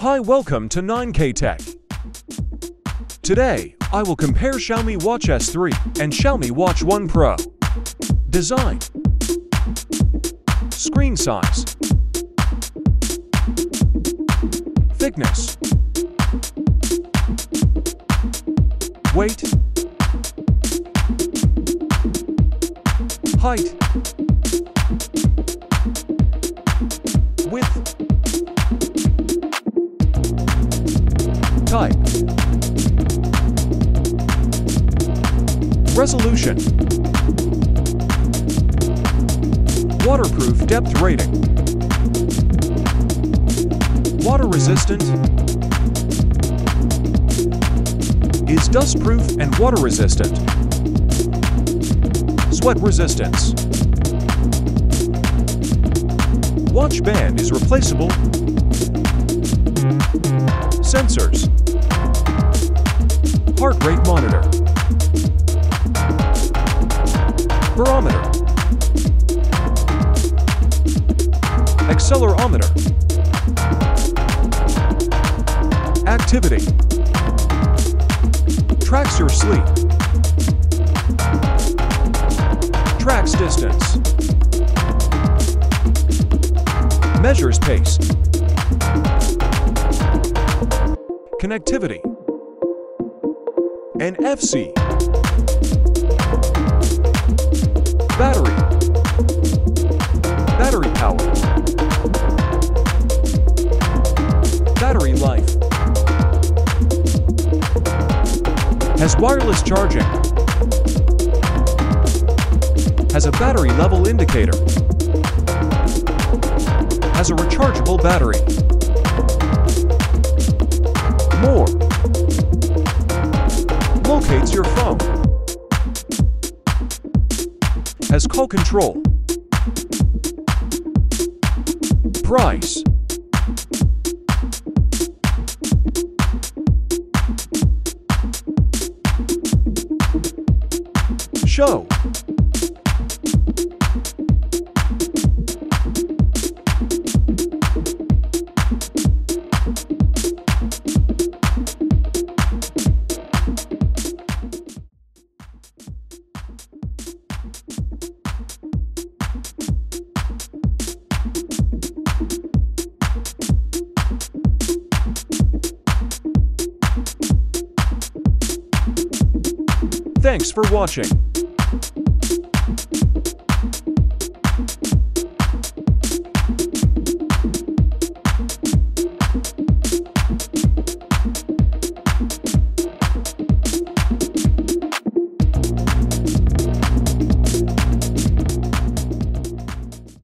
Hi, welcome to 9K Tech. Today, I will compare Xiaomi Watch S3 and Xiaomi Watch 1 Pro. Design. Screen size. Thickness. Weight. Height Type. Resolution. Waterproof depth rating. Water resistant. Is dust proof and water resistant. Sweat resistance. Watch band is replaceable Accelerometer. Activity. Tracks your sleep. Tracks distance. Measures pace. Connectivity. NFC Battery. Battery power Has wireless charging Has a battery level indicator Has a rechargeable battery more. Locates your phone. Has call control. Price. Show. Thanks for watching.